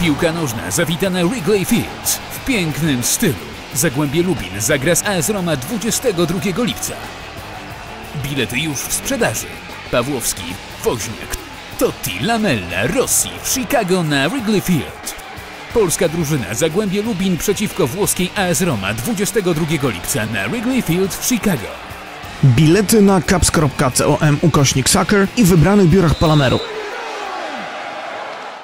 Piłka nożna zawitana Wrigley Field w pięknym stylu. Zagłębie Lubin zagra z AS Roma 22 lipca. Bilety już w sprzedaży. Pawłowski, Woźniak, Totti, Lamella, Rossi w Chicago na Wrigley Field. Polska drużyna Zagłębie Lubin przeciwko włoskiej AS Roma 22 lipca na Wrigley Field w Chicago. Bilety na caps.com ukośnik soccer i wybranych biurach Palameru.